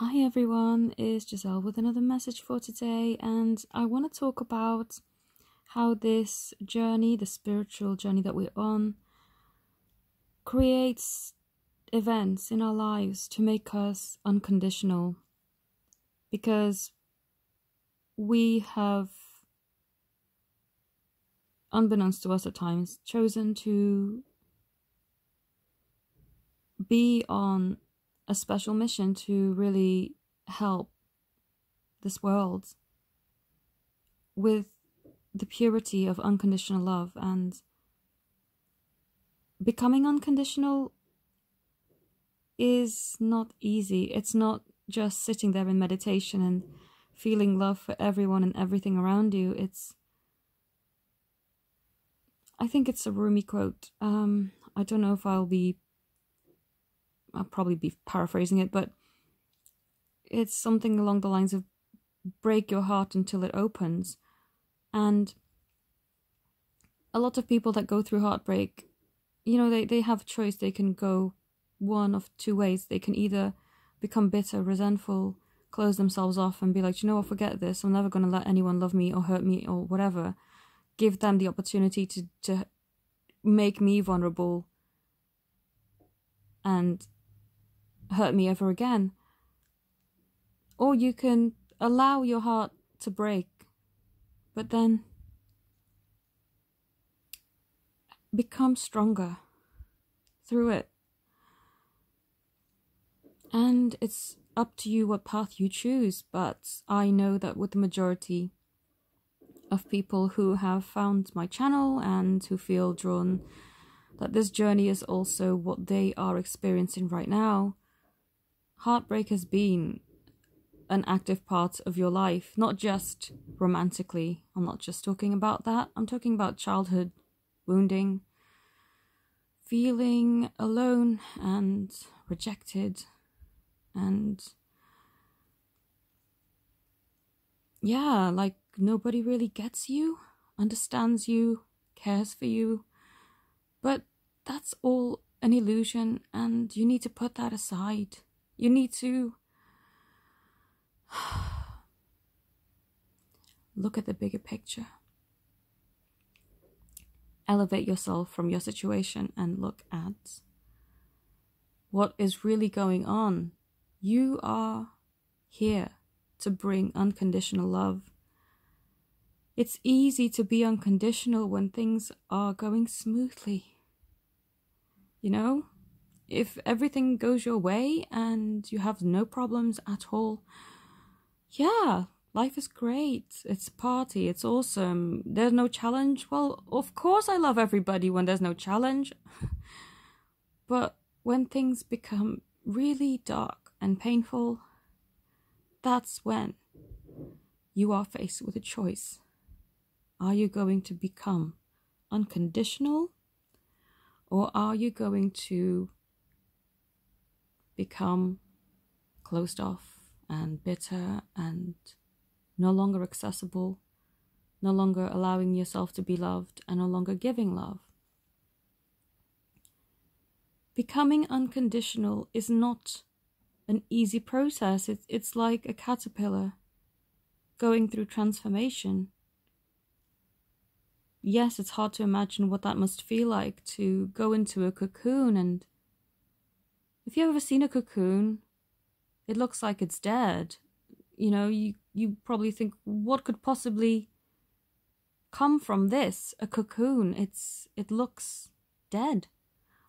Hi everyone, it's Gisele with another message for today, and I want to talk about how this journey, the spiritual journey that we're on, creates events in our lives to make us unconditional. Because we have, unbeknownst to us at times, chosen to be on a special mission to really help this world with the purity of unconditional love and becoming unconditional is not easy. It's not just sitting there in meditation and feeling love for everyone and everything around you. It's I think it's a Rumi quote. Um, I don't know if I'll be I'll probably be paraphrasing it, but it's something along the lines of break your heart until it opens. And a lot of people that go through heartbreak, you know, they, they have a choice. They can go one of two ways. They can either become bitter, resentful, close themselves off, and be like, you know what, forget this. I'm never going to let anyone love me or hurt me or whatever. Give them the opportunity to, to make me vulnerable and hurt me ever again. Or you can allow your heart to break, but then become stronger through it. And it's up to you what path you choose, but I know that with the majority of people who have found my channel and who feel drawn that this journey is also what they are experiencing right now, heartbreak has been an active part of your life, not just romantically. I'm not just talking about that, I'm talking about childhood wounding, feeling alone and rejected, and yeah, like nobody really gets you, understands you, cares for you. But that's all an illusion, and you need to put that aside you need to look at the bigger picture. Elevate yourself from your situation and look at what is really going on. You are here to bring unconditional love. It's easy to be unconditional when things are going smoothly. You know? If everything goes your way and you have no problems at all, yeah, life is great. It's a party. It's awesome. There's no challenge. Well, of course, I love everybody when there's no challenge. but when things become really dark and painful, that's when you are faced with a choice. Are you going to become unconditional or are you going to become closed off and bitter and no longer accessible, no longer allowing yourself to be loved, and no longer giving love. Becoming unconditional is not an easy process. It's, it's like a caterpillar going through transformation. Yes, it's hard to imagine what that must feel like to go into a cocoon and if you've ever seen a cocoon, it looks like it's dead. You know, you, you probably think, what could possibly come from this? A cocoon. It's it looks dead.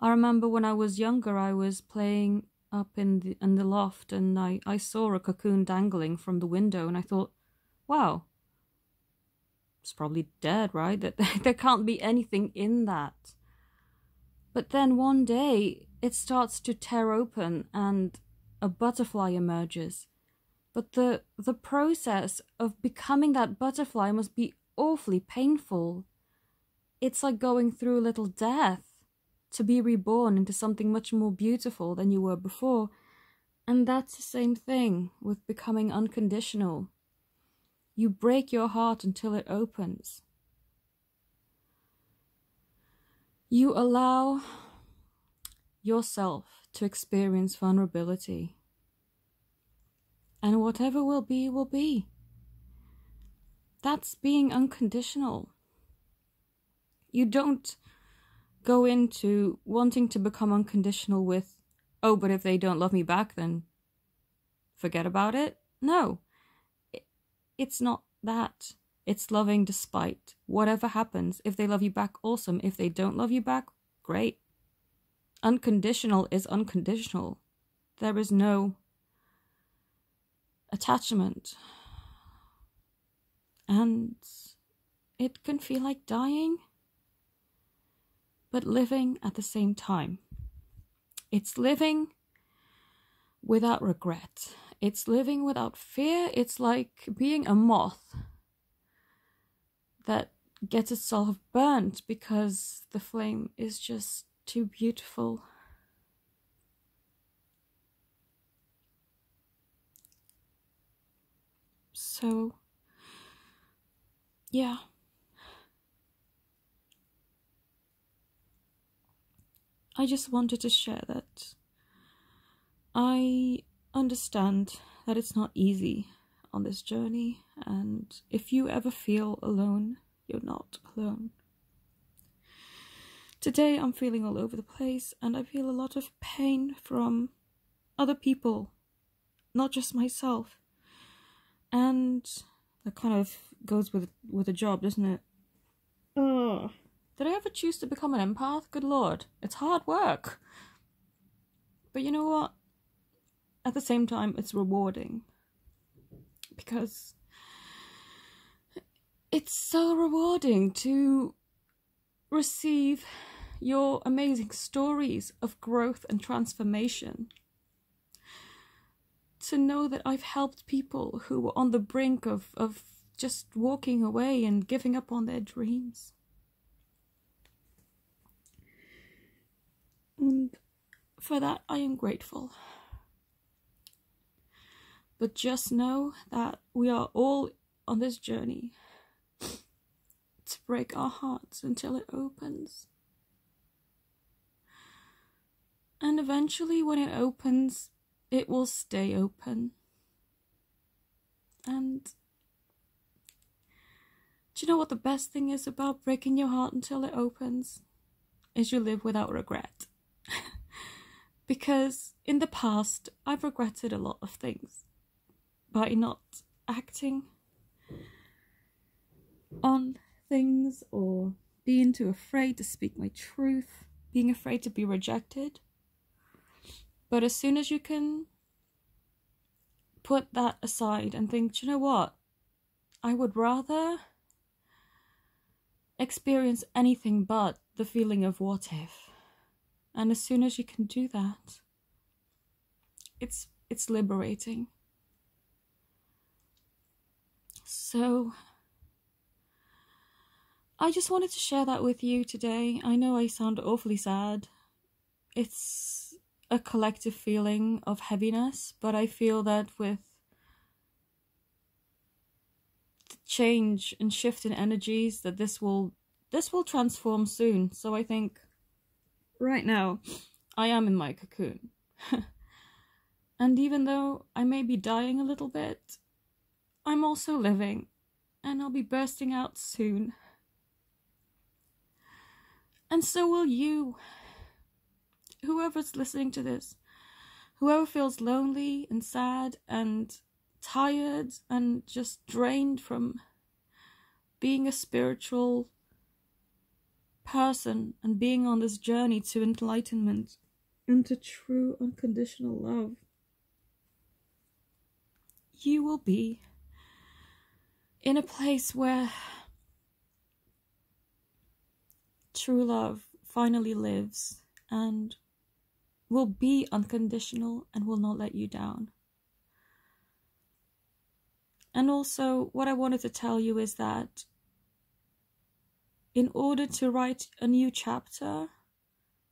I remember when I was younger, I was playing up in the in the loft, and I I saw a cocoon dangling from the window, and I thought, wow, it's probably dead, right? That there can't be anything in that. But then one day it starts to tear open and a butterfly emerges. But the the process of becoming that butterfly must be awfully painful. It's like going through a little death to be reborn into something much more beautiful than you were before. And that's the same thing with becoming unconditional. You break your heart until it opens. You allow yourself to experience vulnerability. And whatever will be, will be. That's being unconditional. You don't go into wanting to become unconditional with, oh, but if they don't love me back, then forget about it. No, it's not that. It's loving despite whatever happens. If they love you back, awesome. If they don't love you back, great. Unconditional is unconditional. There is no attachment. And it can feel like dying, but living at the same time. It's living without regret. It's living without fear. It's like being a moth that gets itself burnt because the flame is just too beautiful. So, yeah. I just wanted to share that. I understand that it's not easy on this journey, and if you ever feel alone, you're not alone. Today I'm feeling all over the place, and I feel a lot of pain from other people, not just myself. And that kind of goes with with a job, doesn't it? Oh. Did I ever choose to become an empath? Good lord, it's hard work. But you know what? At the same time, it's rewarding because it's so rewarding to receive your amazing stories of growth and transformation. To know that I've helped people who were on the brink of, of just walking away and giving up on their dreams. And for that, I am grateful. But just know that we are all on this journey to break our hearts until it opens. And eventually, when it opens, it will stay open. And do you know what the best thing is about breaking your heart until it opens? Is you live without regret. because in the past, I've regretted a lot of things by not acting on things or being too afraid to speak my truth, being afraid to be rejected. But as soon as you can put that aside and think, you know what? I would rather experience anything but the feeling of what if. And as soon as you can do that, it's it's liberating. So, I just wanted to share that with you today. I know I sound awfully sad. It's a collective feeling of heaviness, but I feel that with the change and shift in energies that this will this will transform soon. So I think right now I am in my cocoon. and even though I may be dying a little bit, I'm also living, and I'll be bursting out soon. And so will you. Whoever's listening to this, whoever feels lonely and sad and tired and just drained from being a spiritual person and being on this journey to enlightenment and to true unconditional love, you will be in a place where true love finally lives and will be unconditional and will not let you down. And also, what I wanted to tell you is that in order to write a new chapter,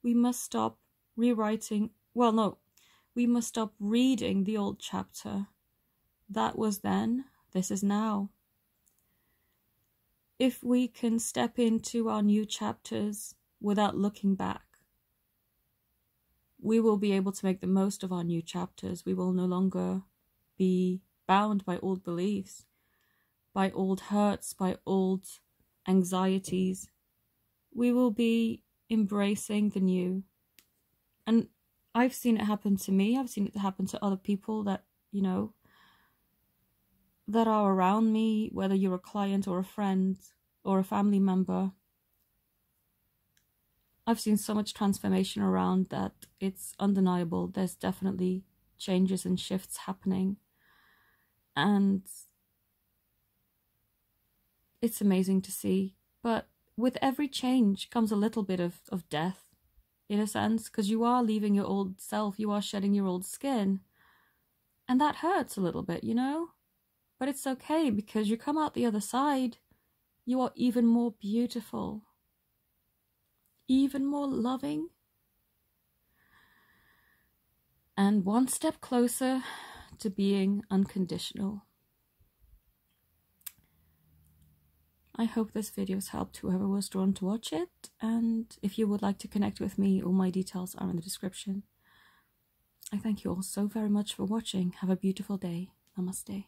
we must stop rewriting. Well, no, we must stop reading the old chapter. That was then, this is now if we can step into our new chapters without looking back, we will be able to make the most of our new chapters. We will no longer be bound by old beliefs, by old hurts, by old anxieties. We will be embracing the new. And I've seen it happen to me, I've seen it happen to other people that, you know, that are around me, whether you're a client or a friend or a family member. I've seen so much transformation around that it's undeniable. There's definitely changes and shifts happening. And it's amazing to see. But with every change comes a little bit of, of death, in a sense, because you are leaving your old self, you are shedding your old skin. And that hurts a little bit, you know? But it's okay because you come out the other side, you are even more beautiful, even more loving, and one step closer to being unconditional. I hope this video has helped whoever was drawn to watch it, and if you would like to connect with me, all my details are in the description. I thank you all so very much for watching. Have a beautiful day. Namaste.